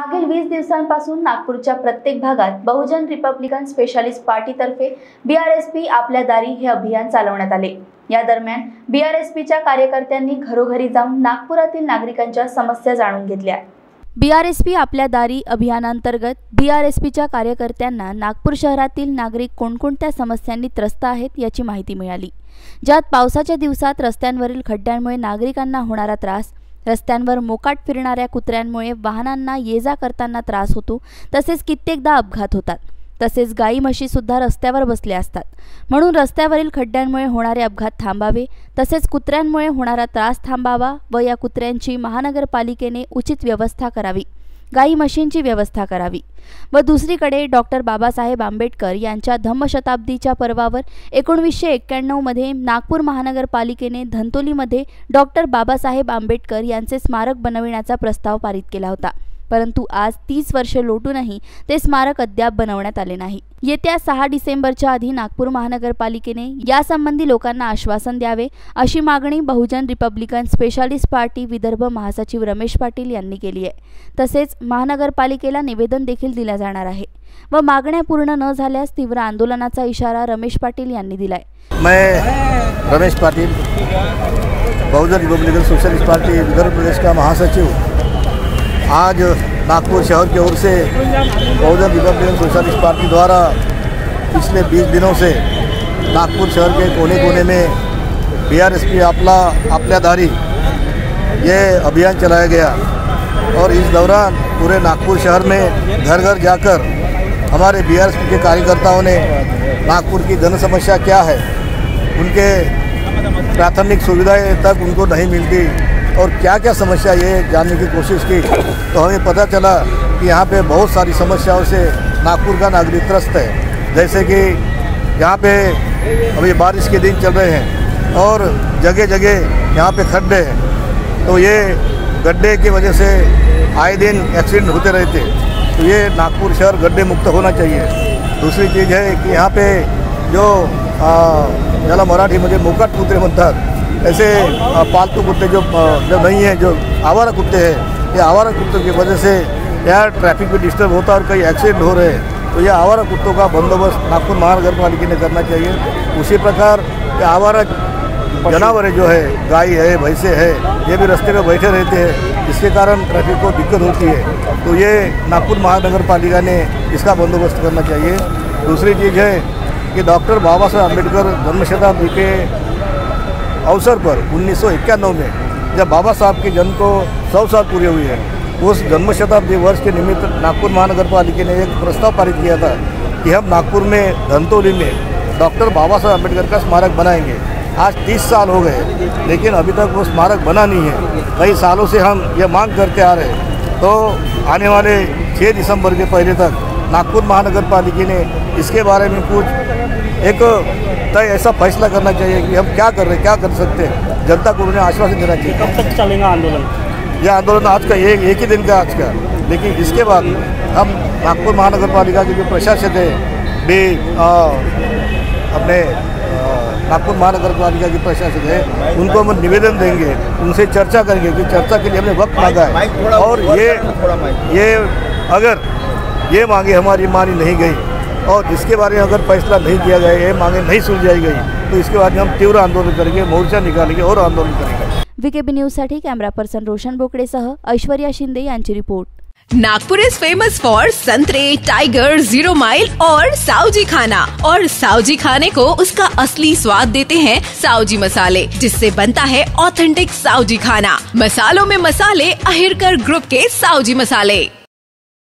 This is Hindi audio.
मागील वीस दिवसांपासून नागपूरच्या प्रत्येक भागात बहुजन रिपब्लिकन स्पेशालिस्ट पार्टीतर्फे बी आर एस पी आपल्या दारी हे अभियान चालवण्यात आले. या दरम्यान पीच्या कार्यकर्त्यांनी घरोघरी जाऊन नागपुरातील नागरिकांच्या समस्या जाणून घेतल्या. बी आर एस पी आपल्या दारी अभियानांतर्गत बी आर एस पीच्या कार्यकर्त्यांना नागपूर शहरातील नागरिक कोणकोणत्या समस्यांनी त्रस्त आहेत याची माहिती मिळाली. ज्यात पावसाच्या दिवसात रस्त्यांवरील खड्ड्यांमुळे नागरिकांना होणारा त्रास रस्त्यांवर मोकाट फिरणाऱ्या कुत्र्यांमुळे वाहनांना ये जा करताना त्रास होतो तसेच कित्येकदा अपघात होतात. तसेच गाई म्हशीसुद्धा रस्त्यावर बसल्या असतात. म्हणून रस्त्यावरील खड्ड्यांमुळे होणारे अपघात थांबावे तसेच कुत्र्यांमुळे होणारा त्रास थांबावा व या कुत्र्यांची महानगरपालिकेने उचित व्यवस्था करावी. गाई म्हशींची व्यवस्था करावी. व दुसरीकडे डॉक्टर बाबासाहेब आंबेडकर यांच्या धम्मशताब्दीच्या पर्वावर एकोणवीसशे एक्क्याण्णवमध्ये नागपूर महानगरपालिकेने धंतोलीमध्ये डॉक्टर बाबासाहेब आंबेडकर यांचे स्मारक बनविण्याचा प्रस्ताव पारित केला होता. परंतु आज तीस वर्षे लोटूनही ते स्मारक अद्याप बनवण्यात आले नाही. येत्या सहा डिसेंबरच्या आधी नागपूर महानगरपालिकेने यासंबंधी लोकांना आश्वासन द्यावे अशी मागणी Bahujan Republican Specialist Party Vidarbha महासचिव रमेश पाटील यांनी केली आहे. तसेच महानगरपालिकेला निवेदन देखील दिल्या जाणार आहे व मागण्या पूर्ण न झाल्यास तीव्र आंदोलनाचा इशारा रमेश पाटील यांनी दिलाय. मैं Ramesh Patil Bahujan Republican Socialist Party Vidarbha प्रदेश का महासचिव आज नागपुर शहर की ओर से बहुजन रिपब्लिकन सोशलिस्ट पार्टी द्वारा पिछले 20 दिनों से नागपुर शहर के कोने कोने में बी आर बीआरएसपी आपला आपल्यादारी ये अभियान चलाया गया। और इस दौरान पूरे नागपुर शहर में घर घर जाकर हमारे बीआरएसपी के कार्यकर्ताओं ने नागपुर की जन समस्या क्या है, उनके प्राथमिक सुविधाएँ तक उनको नहीं मिलती। और क्या क्या समस्या ये जानने की कोशिश की तो हमें पता चला कि यहाँ पे बहुत सारी समस्याओं से नागपुर का नागरिक त्रस्त है। जैसे कि यहाँ पे अभी बारिश के दिन चल रहे हैं और जगह जगह यहाँ पे खड्डे हैं। तो ये गड्ढे की वजह से आए दिन एक्सीडेंट होते रहते तो ये नागपुर शहर गड्ढे मुक्त होना चाहिए। दूसरी चीज़ है कि यहाँ पे जो याला मराठी मुझे मुकट कुत्रे म्हणतात ऐसे पालतू कुत्ते जो जो नहीं है, जो आवारा कुत्ते हैं, ये आवारा कुत्तों की वजह से यहाँ ट्रैफ़िक भी डिस्टर्ब होता है और कई एक्सीडेंट हो रहे हैं। तो ये आवारा कुत्तों का बंदोबस्त नागपुर महानगर पालिका ने करना चाहिए। उसी प्रकार ये आवारा जानवर जो है, गाय है, भैंसे है, ये भी रास्ते में बैठे रहते हैं, जिसके कारण ट्रैफ़िक को दिक्कत होती है। तो ये नागपुर महानगर पालिका ने इसका बंदोबस्त करना चाहिए। दूसरी चीज़ है कि डॉक्टर बाबा साहब अंबेडकर जन्म शताब्दी के अवसर पर उन्नीस सौ इक्यानवे में जब बाबा साहब के जन्म को सौ साल पूरे हुए हैं, उस जन्म शताब्दी वर्ष के निमित्त नागपुर महानगर पालिका ने एक प्रस्ताव पारित किया था कि हम नागपुर में धनतौली में डॉक्टर बाबा साहब अंबेडकर का स्मारक बनाएँगे। आज तीस साल हो गए, लेकिन अभी तक वो स्मारक बना नहीं है। कई सालों से हम ये मांग करते आ रहे हैं। तो आने वाले छः दिसंबर के पहले तक नागपुर महानगर ने इसके बारे में कुछ एक तय ऐसा फैसला करना चाहिए कि हम क्या कर रहे हैं क्या कर सकते हैं? जनता को उन्हें आश्वासन देना चाहिए। कब तक चलेगा आंदोलन? यह आंदोलन आज का एक एक ही दिन का आज का। लेकिन इसके बाद हम नागपुर महानगर पालिका के जो प्रशासक है भी अपने नागपुर महानगर पालिका के प्रशासक है उनको हम निवेदन देंगे उनसे चर्चा करेंगे कि चर्चा के लिए हमने वक्त मांगा है। और ये ये अगर ये मांगे हमारी मानी नहीं गई और इसके बारे में अगर फैसला नहीं किया गया ये मांगे नहीं सुलझाई गई तो इसके बाद हम तीव्र आंदोलन करेंगे मोर्चा निकालेंगे और आंदोलन करेंगे। व्हीकेबी न्यूजसाठी कॅमेरा पर्सन रोशन बोकड़े बोकडेसह ऐश्वर्या शिंदे यांची report Nagpur is famous for संतरे टाइगर ज़ीरो माइल और साउजी खाना। और साउजी खाने को उसका असली स्वाद देते हैं साउजी मसाले जिससे बनता है ऑथेंटिक साउजी खाना। मसालों में मसाले अहिरकर ग्रुप के साउजी मसाले।